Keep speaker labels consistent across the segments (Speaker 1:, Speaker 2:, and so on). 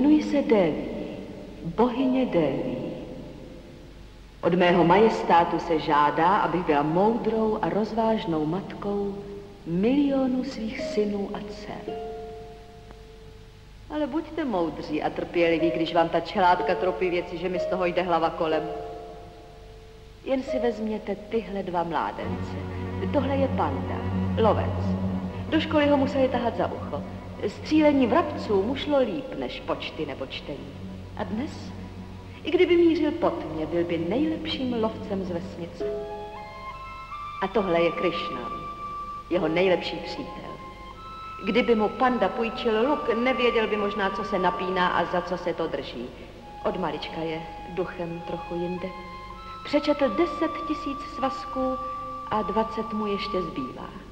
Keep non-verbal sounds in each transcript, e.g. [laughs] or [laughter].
Speaker 1: Jmenuji se Deví, bohyně Deví. Od mého majestátu se žádá, abych byla moudrou a rozvážnou matkou milionů svých synů a dcer. Ale buďte moudří a trpěliví, když vám ta čelátka tropí věci, že mi z toho jde hlava kolem. Jen si vezměte tyhle dva mládence. Tohle je panda, lovec. Do školy ho museli tahat za ucho. Střílení vrabců mu šlo líp než počty nebo čtení. A dnes, i kdyby mířil pod mě, byl by nejlepším lovcem z vesnice. A tohle je Krishna, jeho nejlepší přítel. Kdyby mu panda půjčil luk, nevěděl by možná, co se napíná a za co se to drží. Od malička je duchem trochu jinde. Přečetl deset tisíc svazků a dvacet mu ještě zbývá.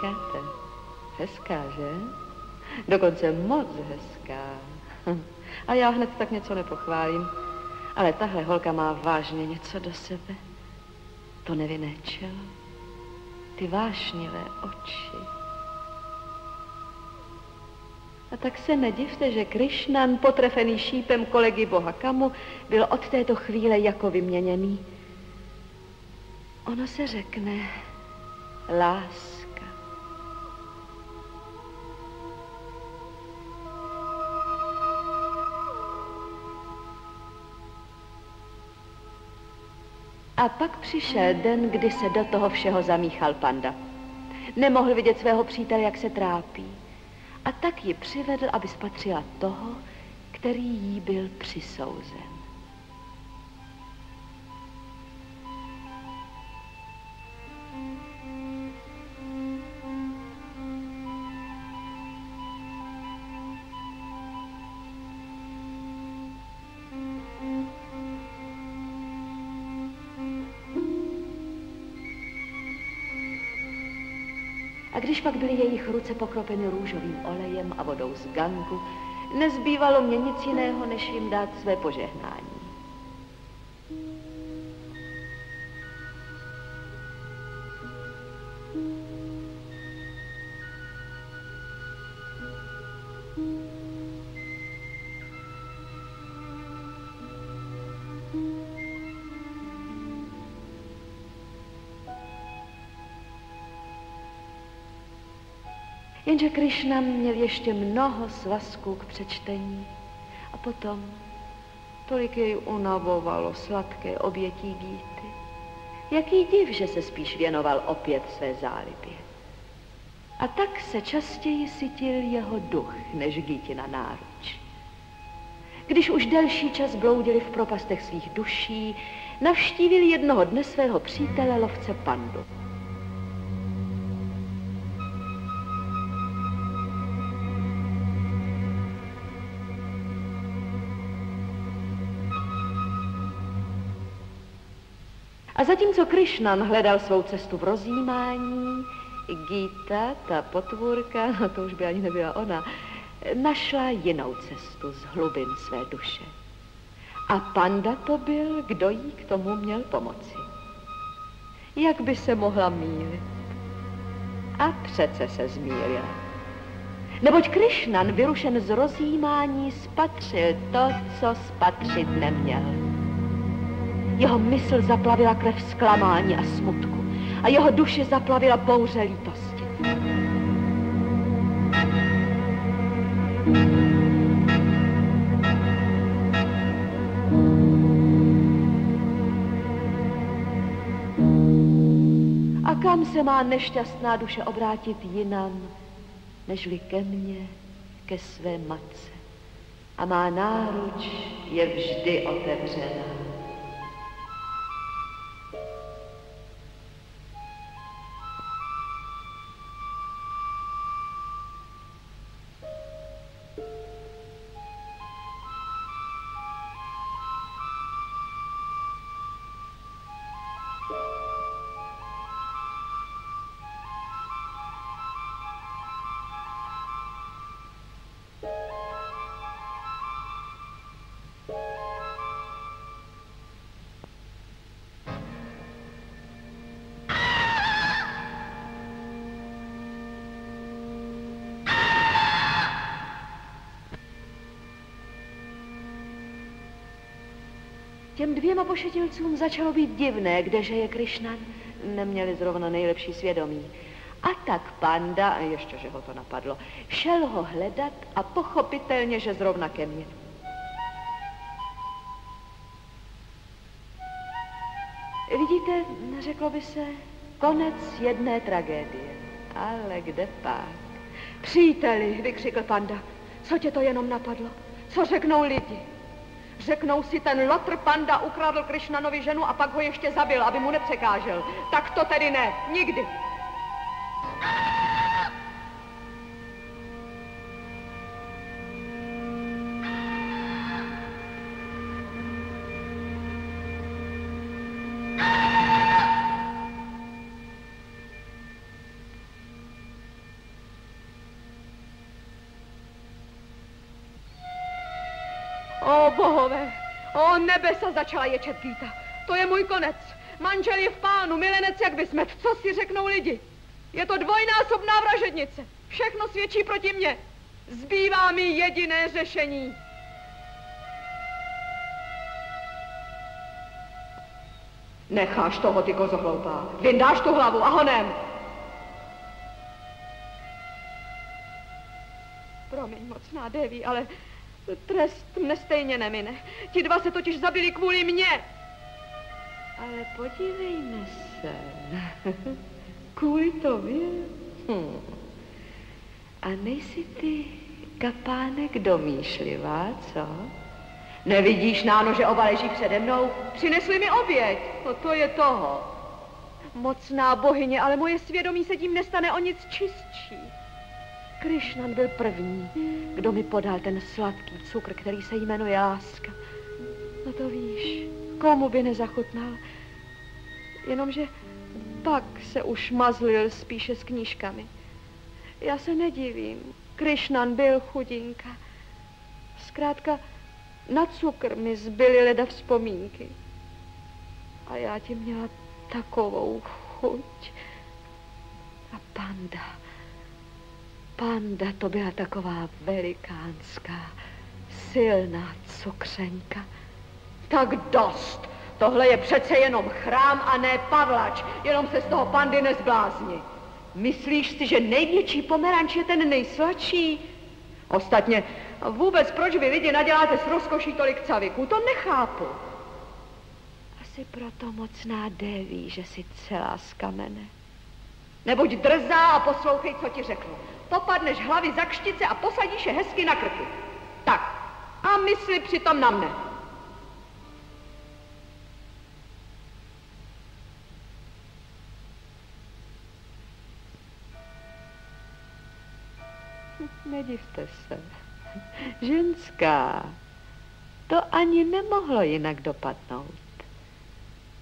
Speaker 1: Říkáte? Hezká, že? Dokonce moc hezká. [laughs] A já hned tak něco nepochválím. Ale tahle holka má vážně něco do sebe. To nevinné čelo, ty vášnivé oči. A tak se nedivte, že Krišnan, potrefený šípem kolegy boha Kamu, byl od této chvíle jako vyměněný. Ono se řekne láska. A pak přišel den, kdy se do toho všeho zamíchal panda. Nemohl vidět svého přítele, jak se trápí. A tak ji přivedl, aby spatřila toho, který jí byl přisouzen. A když pak byly jejich ruce pokropeny růžovým olejem a vodou z gangu, nezbývalo mě nic jiného, než jim dát své požehnání. Jenže Krišna měl ještě mnoho svazků k přečtení. A potom tolik jej unavovalo sladké obětí Gíty. Jaký div, že se spíš věnoval opět své zálibě. A tak se častěji sytil jeho duch, než Gítina náruč. Když už delší čas bloudili v propastech svých duší, navštívili jednoho dne svého přítele lovce Pandu. A zatímco Krišnan hledal svou cestu v rozjímání, Gita, ta potvůrka, no to už by ani nebyla ona, našla jinou cestu z hlubin své duše. A panda to byl, kdo jí k tomu měl pomoci. Jak by se mohla mílit? A přece se zmílila. Neboť Krišnan, vyrušen z rozjímání, spatřil to, co spatřit neměl. Jeho mysl zaplavila krev zklamání a smutku a jeho duše zaplavila bouře lítosti. A kam se má nešťastná duše obrátit jinam, nežli ke mně, ke své matce. A má náruč je vždy otevřená. Těm dvěma pošetilcům začalo být divné, kdeže je Krišnan. Neměli zrovna nejlepší svědomí. A tak panda, ještě, že ho to napadlo, šel ho hledat a pochopitelně, že zrovna ke mně. Vidíte, řeklo by se, konec jedné tragédie. Ale kde pak? Příteli, vykřikl panda, co tě to jenom napadlo? Co řeknou lidi? Řeknou si, ten lotr panda ukradl Krišnanovi ženu a pak ho ještě zabil, aby mu nepřekážel. Tak to tedy ne, nikdy. O bohové, o nebesa začala ječet Gita. To je můj konec. Manžel je v pánu, milenec jak vysmet. Co si řeknou lidi? Je to dvojnásobná vražednice. Všechno svědčí proti mně. Zbývá mi jediné řešení. Necháš toho, ty kozohloupá. Vyndáš tu hlavu a honem. Promiň, mocná Devi, ale trest mne stejně nemine. Ti dva se totiž zabili kvůli mně. Ale podívejme se. [laughs] Kvůli tobě? Hm. A nejsi ty kapánek domýšlivá, co? Nevidíš, Náno, že oba leží přede mnou? Přinesli mi oběť. No to je toho. Mocná bohyně, ale moje svědomí se tím nestane o nic čistší. Krišnan byl první, kdo mi podal ten sladký cukr, který se jmenuje láska. No to víš, komu by nezachutnal. Jenomže pak se už mazlil spíše s knížkami. Já se nedivím. Krišnan byl chudinka. Zkrátka, na cukr mi zbyly leda vzpomínky. A já ti měla takovou chuť. A panda. Panda to byla taková velikánská, silná cukřenka. Tak dost! Tohle je přece jenom chrám a ne pavlač. Jenom se z toho pandy nezblázni. Myslíš si, že největší pomeranč je ten nejsladší? Ostatně, vůbec proč vy lidi naděláte s rozkoší tolik caviků, to nechápu. Asi proto mocná déví, že jsi celá z kamene. Nebuď drzá a poslouchej, co ti řeknu. Popadneš hlavy za kštice a posadíš je hezky na krky. Tak, a mysli přitom na mne. Nedivte se. Ženská. To ani nemohlo jinak dopadnout.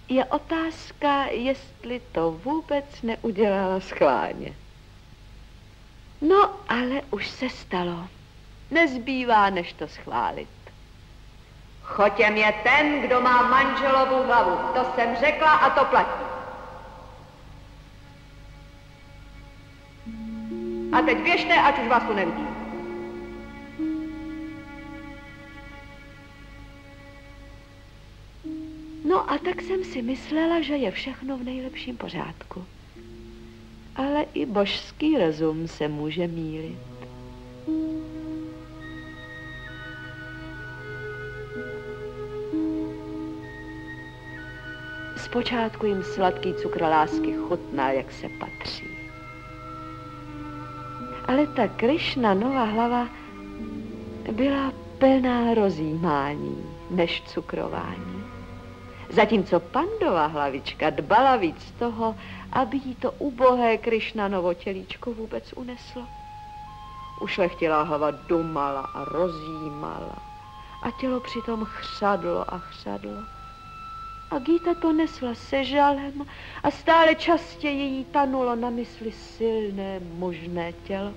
Speaker 1: Je otázka, jestli to vůbec neudělala schválně. No, ale už se stalo. Nezbývá, než to schválit. Chotěm je ten, kdo má manželovou hlavu. To jsem řekla a to platí. A teď běžte, ať už vás tu nevidím. No a tak jsem si myslela, že je všechno v nejlepším pořádku. Ale i božský rozum se může mílit. Zpočátku jim sladký cukr lásky chutnal, jak se patří. Ale ta Krišna nová hlava byla plná rozjímání než cukrování. Zatímco pandová hlavička dbala víc toho, aby jí to ubohé Krišnanovo tělíčko vůbec uneslo. Ušlechtilá hlava dumala a rozjímala a tělo přitom chřadlo a chřadlo. A Gita to nesla se žalem a stále častěji jí tanulo na mysli silné, možné tělo.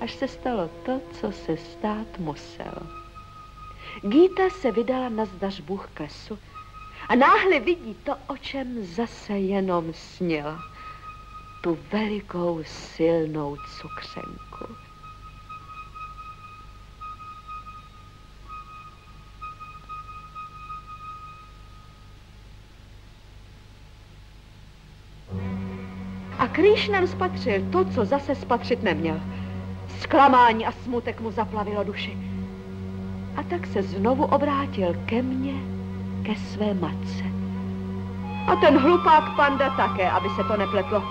Speaker 1: Až se stalo to, co se stát muselo. Gita se vydala na zdař Bůh lesu a náhle vidí to, o čem zase jenom sněla. Tu velikou silnou cukřenku. A Krýšnem spatřil to, co zase spatřit neměl. Zklamání a smutek mu zaplavilo duši. A tak se znovu obrátil ke mně, ke své matce. A ten hlupák panda také, aby se to nepletlo.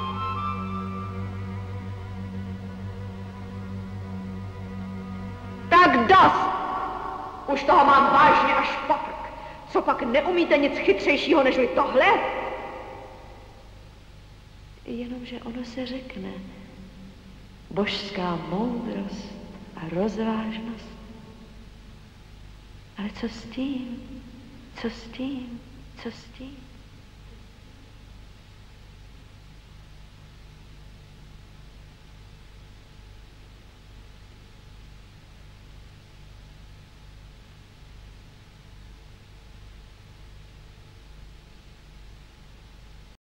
Speaker 1: Tak dost! Už toho mám vážně až paprk. Co pak neumíte nic chytřejšího než tohle? Jenomže ono se řekne, božská moudrost a rozvážnost. Ale co s tím? Co s tím? Co s tím?